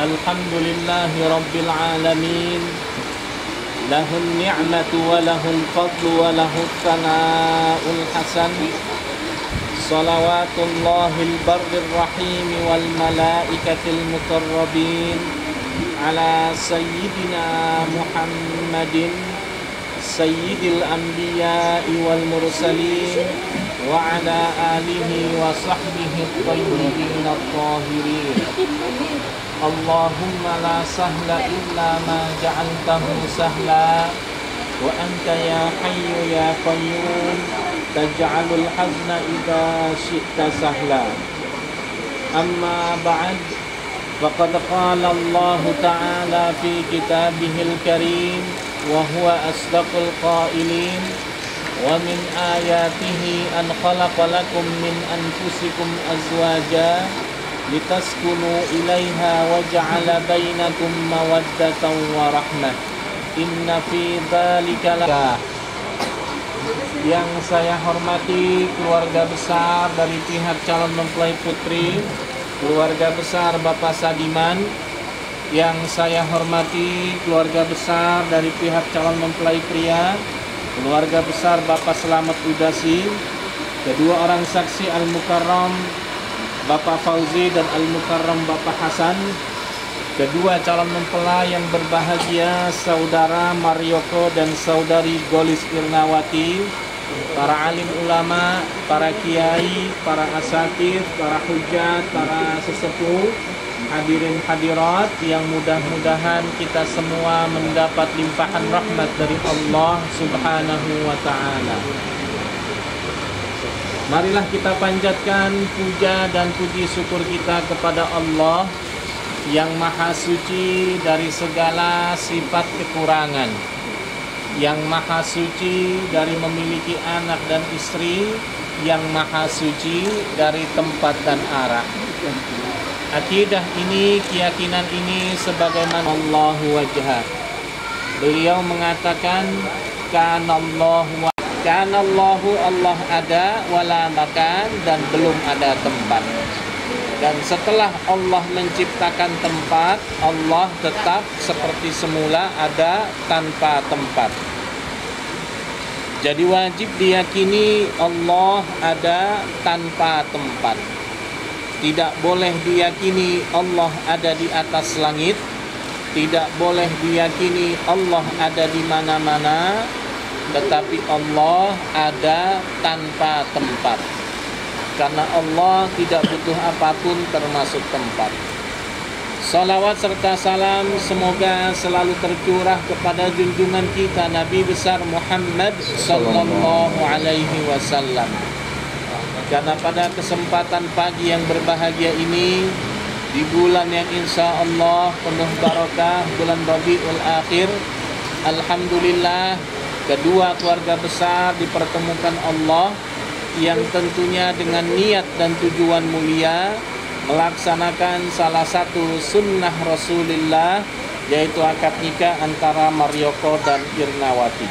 الحمد لله رب العالمين له النعمة وله الفضل وله الثناء الحسن۔ صلوات الله البر الرحيم والملائكة المقربين على سيدنا محمد سيد الأنبياء والمرسلين وعلى آله وصحبه الطيبين الطاهرين اللهم لا سهل إلا ما جعلته سهلا. وأنت يا حي يا قيوم تجعل الحزن إذا شئت سهلا. أما بعد فقد قال الله تعالى في كتابه الكريم وهو أصدق القائلين ومن آياته أن خلق لكم من أنفسكم أزواجاً لتسكنوا إليها وجعل بينكم مودة ورحمة إن في ذلك لك yang saya hormati keluarga besar dari pihak calon mempelai putri keluarga besar Bapak Sadiman yang saya hormati keluarga besar dari pihak calon mempelai pria, keluarga besar Bapak Selamat Udasi, kedua orang saksi Al-Mukarram Bapak Fauzi dan Al-Mukarram Bapak Hasan, kedua calon mempelai yang berbahagia Saudara Marioko dan Saudari Golis Irnawati, para alim ulama, para kiai, para asatid, para hujat, para sesepuh, hadirin hadirat yang mudah-mudahan kita semua mendapat limpahan rahmat dari Allah Subhanahu wa taala. Marilah kita panjatkan puja dan puji syukur kita kepada Allah yang maha suci dari segala sifat kekurangan. Yang maha suci dari memiliki anak dan istri, yang maha suci dari tempat dan arah. Akidah ini, keyakinan ini sebagaimana Allahu wajah. Beliau mengatakan kanallahu kanallahu Allah ada wala makan dan belum ada tempat. Dan setelah Allah menciptakan tempat, Allah tetap seperti semula ada tanpa tempat. Jadi wajib diyakini Allah ada tanpa tempat. Tidak boleh diyakini Allah ada di atas langit. Tidak boleh diyakini Allah ada di mana-mana. Tetapi Allah ada tanpa tempat. Karena Allah tidak butuh apa pun termasuk tempat. Salawat serta salam semoga selalu tercurah kepada junjungan kita Nabi besar Muhammad sallallahu alaihi wasallam. Karena pada kesempatan pagi yang berbahagia ini di bulan yang insya Allah penuh barokah bulan Rabiul Akhir, Alhamdulillah kedua keluarga besar dipertemukan Allah yang tentunya dengan niat dan tujuan mulia melaksanakan salah satu sunnah Rasulullah yaitu akad nikah antara Maryoko dan Irnawati.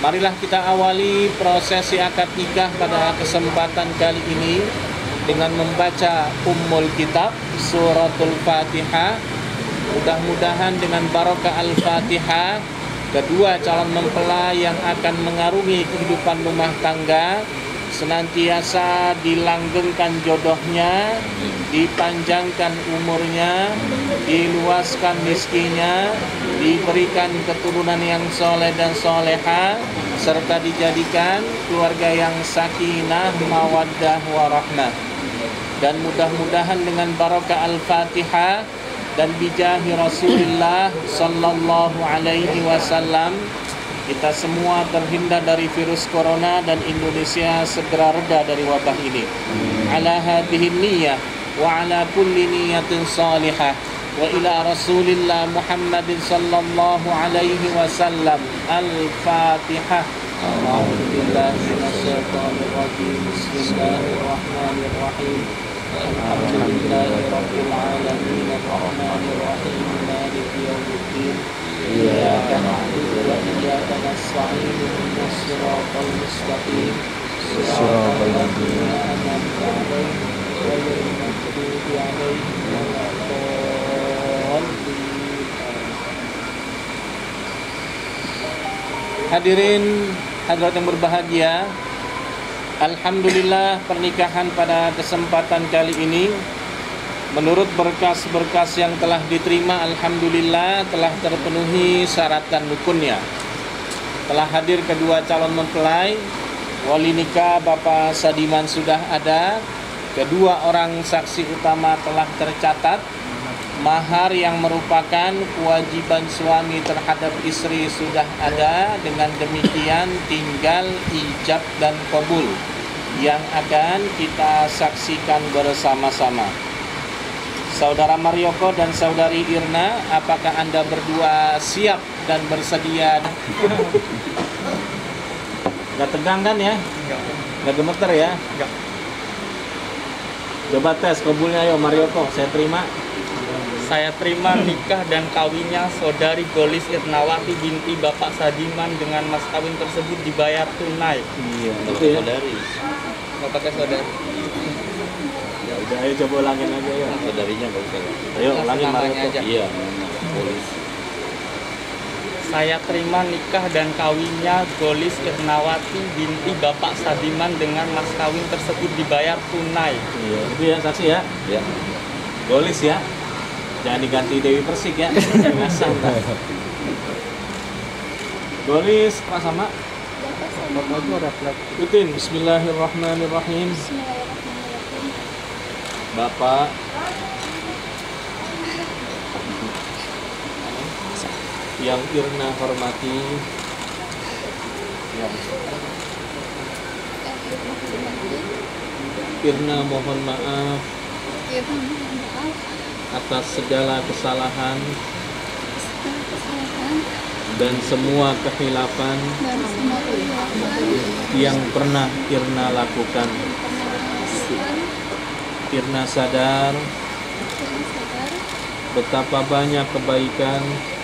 Marilah kita awali prosesi akad nikah pada kesempatan kali ini dengan membaca Ummul Kitab Suratul Fatihah. Mudah-mudahan dengan barokah Al-Fatihah kedua calon mempelai yang akan mengarungi kehidupan rumah tangga senantiasa dilanggengkan jodohnya, dipanjangkan umurnya, diluaskan miskinnya, diberikan keturunan yang soleh dan soleha, serta dijadikan keluarga yang sakinah, mawaddah, warahmah. Dan mudah-mudahan dengan barokah Al-Fatihah dan bijahi Rasulullah sallallahu alaihi wasallam kita semua terhindar dari virus corona dan Indonesia segera reda dari wabah ini. Ala hadhihi niyyah wa ala kulli niyatin salihah wa ila Rasulillah Muhammadin sallallahu alaihi wasallam. Al-Fatihah. أعوذ بالله من الشيطان الرجيم بسم الله الرحمن الرحيم الحمد لله رب العالمين المستقيم Hadirin hadirat yang berbahagia Alhamdulillah pernikahan pada kesempatan kali ini Menurut berkas-berkas yang telah diterima Alhamdulillah telah terpenuhi syarat dan rukunnya. Telah hadir kedua calon mempelai. Wali nikah Bapak Sadiman sudah ada. Kedua orang saksi utama telah tercatat. Mahar yang merupakan kewajiban suami terhadap istri sudah ada. Dengan demikian tinggal ijab dan kabul Yang akan kita saksikan bersama-sama. Saudara Marioko dan Saudari Irna, apakah Anda berdua siap dan bersedia? Gak tegang kan ya? Gak gemeter ya? Enggak. Coba tes kabulnya ayo Marioko, saya terima. Saya terima nikah dan kawinnya saudari Golis Irnawati binti Bapak Sadiman dengan mas kawin tersebut dibayar tunai. Iya, itu ya. Nggak pakai saudari. Ya udah ayo coba ulangin lagi ya. saudarinya bagus ya Ayo ulangin namanya Marioko. aja. iya polis Saya terima nikah dan kawinnya Golis Irnawati binti Bapak Sadiman dengan mas kawin tersebut dibayar tunai. Iya, itu ya saksi ya. ya Golis ya. Jangan diganti Dewi Persik ya. Ntar. Golis Pak sama. Ikutin Bismillahirrahmanirrahim. Bismillahirrahmanirrahim. Bapak yang Irna hormati yang Irna mohon maaf atas segala kesalahan dan semua kehilafan yang pernah Irna lakukan. Irna sadar betapa banyak kebaikan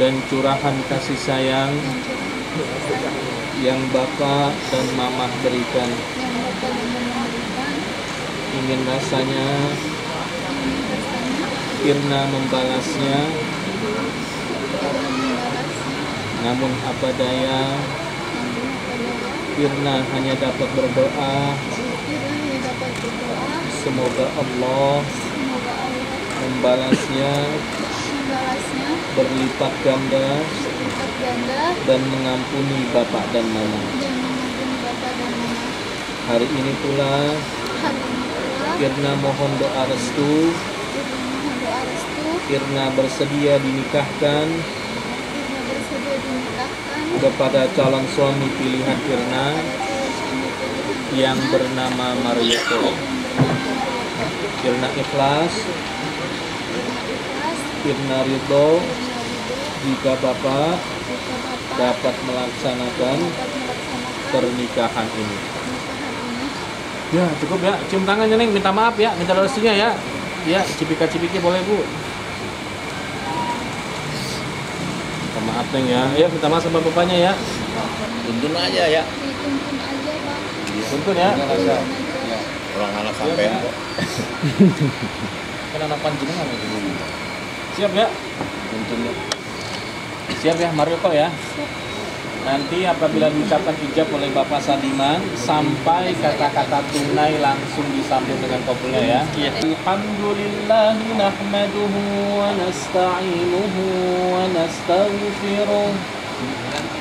dan curahan kasih sayang yang Bapak dan Mama berikan. Ingin rasanya Irna membalasnya, namun apa daya? Irna hanya dapat berdoa. Semoga Allah membalasnya berlipat ganda berlipat ganda dan mengampuni Bapak dan Mama. dan mengampuni Bapak dan Mama. Hari ini pula Hari ini pula Irna mohon doa restu. Irna bersedia dinikahkan Irna bersedia dinikahkan kepada calon suami pilihan Irna yang bernama Marioko. Irna ikhlas, ikhlas, Irna ridho jika Bapak dapat melaksanakan pernikahan ini. Ya cukup ya, cium tangannya Neng, minta maaf ya, minta restunya ya. Ya, cipika-cipiki boleh Bu. Minta maaf Neng ya. Ayo minta maaf sama bapaknya ya. tuntun aja ya Dituntun aja Pak. Tuntun ya. Tuntun orang anak sampean kok Kan anak panjenengan ini. Siap ya? Siap ya Mario kok ya? Nanti apabila diucapkan ijab oleh Bapak Sadiman sampai kata-kata tunai langsung disambung dengan kabulnya ya. Iya. Alhamdulillah nahmaduhu wa nasta'inuhu wa nastaghfiruh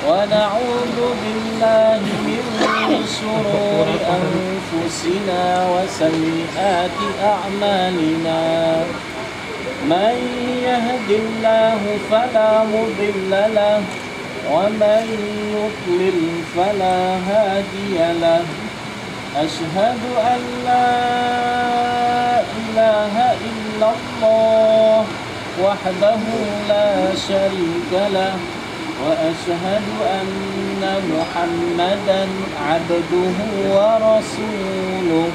wa na'udzu billahi min shururi anfusina wa sayyiati a'malina. من يهد الله فلا مضل له ومن يضلل فلا هادي له. أشهد أن لا إله إلا الله وحده لا شريك له وأشهد أن محمدا عبده ورسوله.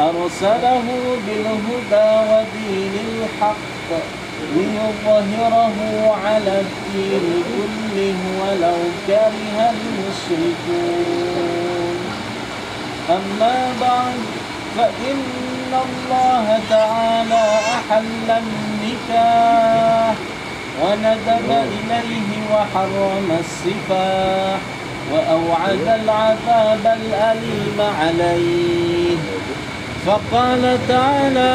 أرسله بالهدى ودين الحق. ليظهره على الدين كله ولو كره المشركون. أما بعد فإن الله تعالى أحل النكاح وندب إليه وحرم السفاح وأوعد العذاب الأليم عليه. فقال تعالى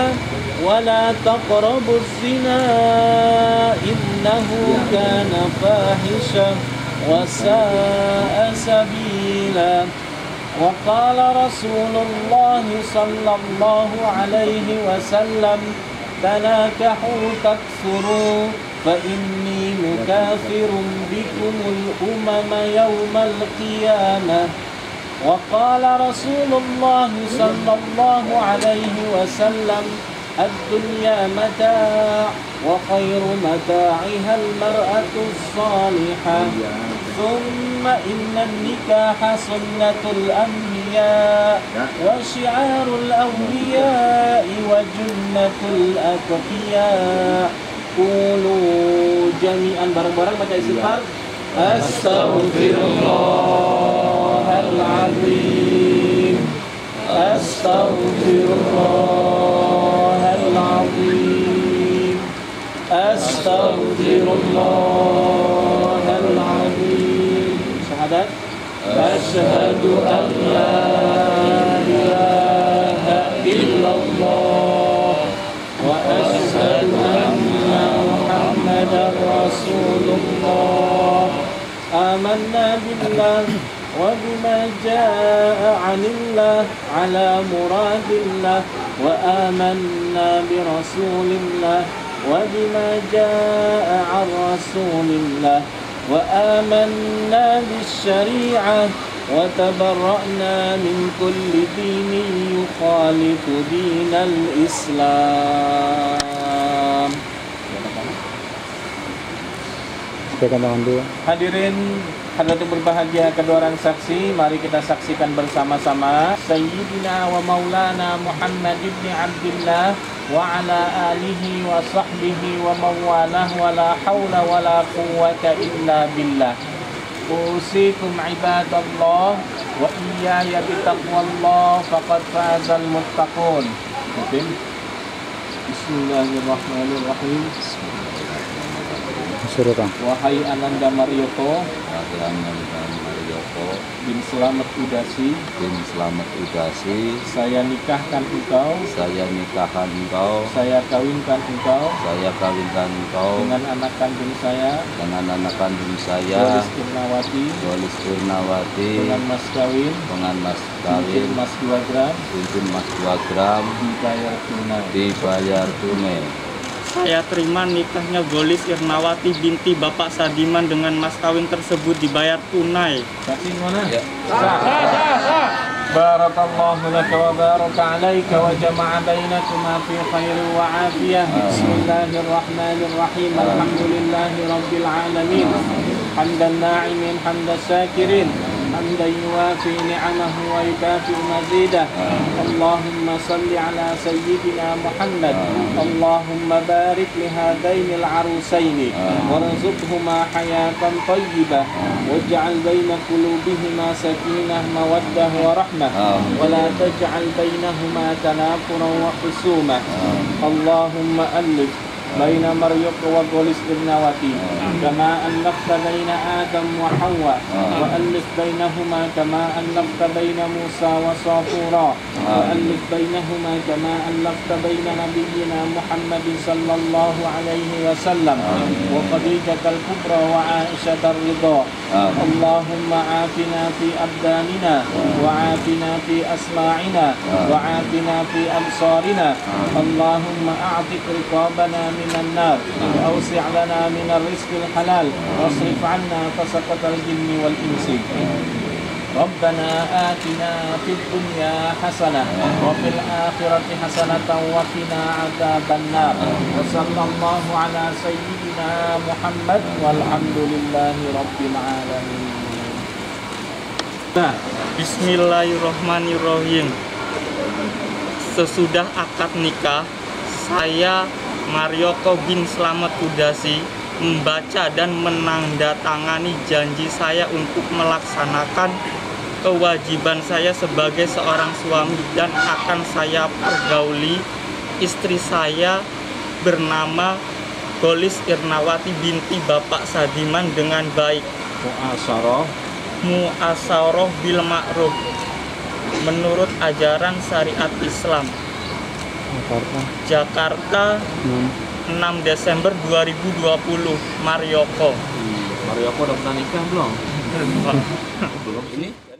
ولا تقربوا الزنا إنه كان فاحشا وساء سبيلا. وقال رسول الله صلى الله عليه وسلم تناكحوا تكثروا فإني مكافر بكم الأمم يوم القيامة. وقال رسول الله صلى الله عليه وسلم الدنيا متاع وخير متاعها المرأة الصالحة. ثم إن النكاح سنة الأنبياء وشعار الأولياء وجنة الأتقياء. قولوا جميعا. bareng-bareng baca istighfar أستغفر الله العظيم أستغفر الله العظيم أستغفر الله العظيم. شهادات؟ أشهد أن لا إله إلا الله وأشهد أن محمدا رسول الله. آمنا بالله وبما جاء عن الله على مراد الله وآمنا برسول الله وبما جاء عن رسول الله وآمنا بالشريعة وتبرأنا من كل دين يخالف دين الإسلام Pegang tangan dulu. Hadirin Hadratul berbahagia kedua orang saksi Mari kita saksikan bersama-sama Sayyidina wa maulana Muhammad ibn Abdullah وعلى آله وصحبه ومن والاه ولا حول ولا قوة إلا بالله. أوصيكم عباد الله وإياي بتقوى الله فقد فاز المتقون. بسم الله الرحمن الرحيم. وحي Ananda مريطو Marioko bin Selamat Udasi. Bin Selamat Udasi. Saya nikahkan engkau. Saya nikahkan engkau. Saya kawinkan engkau. Saya kawinkan engkau. Dengan anak kandung saya. Dengan anak kandung saya. Doris Irnawati Dolis Purnawati. Dengan mas kawin. Dengan mas kawin. Mas 2 gram. Cincin mas 2 gram. Dibayar tunai. Dibayar tunai saya terima nikahnya Golis Irnawati binti Bapak Sadiman dengan mas kawin tersebut dibayar tunai. Ya. Barakallahu laka wa baraka alaika wa jama'a bainakuma fi khair wa afiyah. Bismillahirrahmanirrahim. Alhamdulillahi rabbil alamin. Hamdan na'imin, hamdan sakirin. حمدا يوافي نعمه ويكافئ مزيده. اللهم صل على سيدنا محمد. اللهم بارك لهذين العروسين. وارزقهما حياة طيبة. واجعل بين قلوبهما سكينة مودة ورحمة. ولا تجعل بينهما تنافرا وخصومة. اللهم ألف. بين مريم وغولس ابنواتي كما ألفت بين آدم وحواء وألف بينهما كما ألفت بين موسى وصافورا. وألف بينهما كما ألفت بين نبينا محمد صلى الله عليه وسلم. وخديجة الكبرى وعائشة الرضا. اللهم عافنا في أبداننا وعافنا في أسماعنا وعافنا في أبصارنا. اللهم أعتق رقابنا من النار وأوسع لنا من الرزق الحلال واصرف عنا فسقط الجن والإنس ربنا آتنا في الدنيا حسنة وفي الآخرة حسنة وقنا عذاب النار وصلى الله على سيدنا محمد والحمد لله رب العالمين Nah, Bismillahirrohmanirrohim. Sesudah akad nikah, saya Marioko bin Slamet Udasi membaca dan menandatangani janji saya untuk melaksanakan kewajiban saya sebagai seorang suami dan akan saya pergauli. Istri saya bernama Golis Irnawati binti Bapak Sadiman dengan baik. Muasyarah. Muasaroh bil ma'ruf. Menurut ajaran syariat Islam Jakarta. Jakarta 6 6 Desember 2020 Marioko. Mario aku udah pernah nikah belum. Belum. Ini